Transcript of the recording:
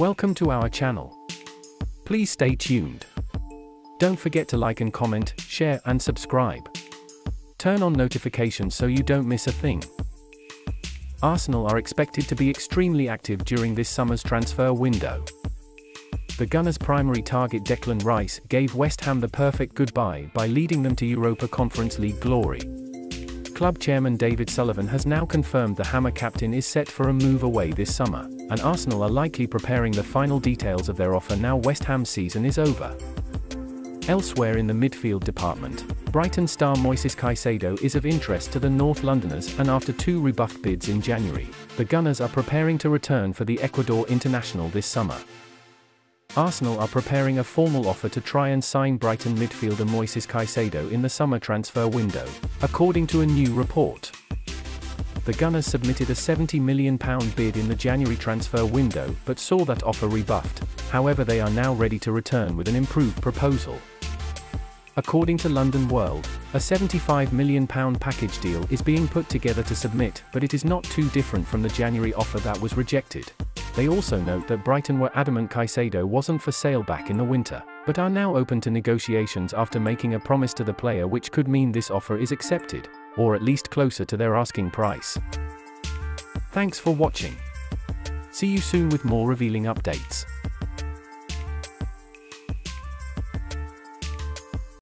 Welcome to our channel. Please stay tuned. Don't forget to like and comment, share and subscribe. Turn on notifications so you don't miss a thing. Arsenal are expected to be extremely active during this summer's transfer window. The Gunners' primary target Declan Rice gave West Ham the perfect goodbye by leading them to Europa Conference League glory. Club chairman David Sullivan has now confirmed the Hammer captain is set for a move away this summer, and Arsenal are likely preparing the final details of their offer now West Ham's season is over. Elsewhere in the midfield department, Brighton star Moises Caicedo is of interest to the North Londoners and after two rebuffed bids in January, the Gunners are preparing to return for the Ecuador International this summer. Arsenal are preparing a formal offer to try and sign Brighton midfielder Moises Caicedo in the summer transfer window, according to a new report. The Gunners submitted a £70 million bid in the January transfer window but saw that offer rebuffed, however they are now ready to return with an improved proposal. According to London World, a £75 million package deal is being put together to submit but it is not too different from the January offer that was rejected. They also note that Brighton were adamant Caicedo wasn't for sale back in the winter, but are now open to negotiations after making a promise to the player which could mean this offer is accepted, or at least closer to their asking price. Thanks for watching. See you soon with more revealing updates.